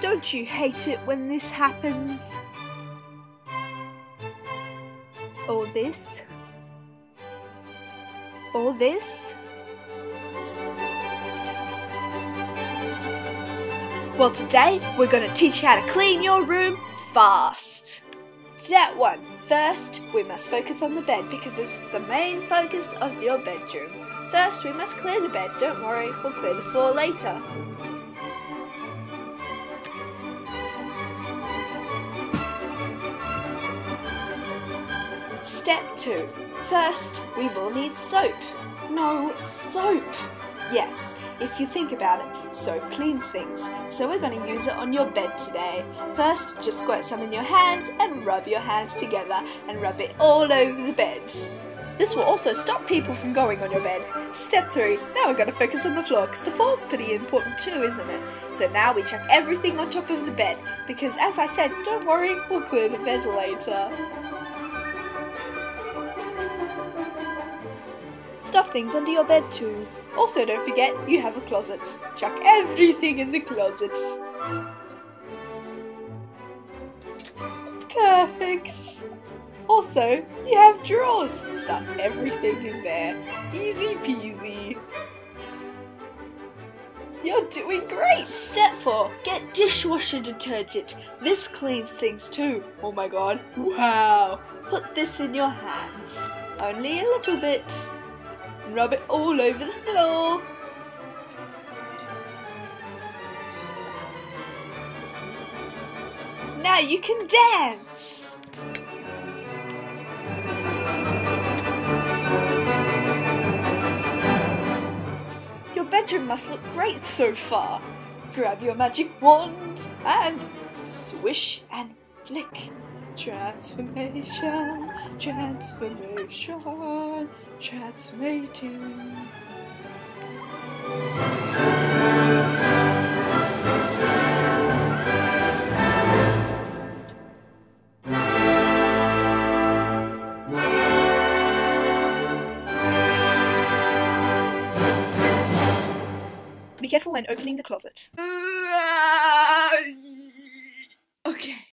Don't you hate it when this happens? Or this? Or this? Well, today we're going to teach you how to clean your room fast. Step 1. First, we must focus on the bed because this is the main focus of your bedroom. First, we must clear the bed. Don't worry, we'll clear the floor later. Step 2. First, we will need soap. No, soap! Yes, if you think about it, soap cleans things. So we're going to use it on your bed today. First, just squirt some in your hands and rub your hands together and rub it all over the bed. This will also stop people from going on your bed. Step 3. Now we're going to focus on the floor because the floor's pretty important too, isn't it? So now we chuck everything on top of the bed because as I said, don't worry, we'll clear the bed later. Stuff things under your bed too. Also, don't forget you have a closet. Chuck everything in the closet. Perfect. Also, you have drawers. Stuff everything in there. Easy peasy. You're doing great! Step 4. Get dishwasher detergent. This cleans things too. Oh my god. Wow. Put this in your hands. Only a little bit and rub it all over the floor. Now you can dance! Your bedroom must look great so far. Grab your magic wand and swish and flick. Transformation, transformation, transformating. Be careful when opening the closet. Okay.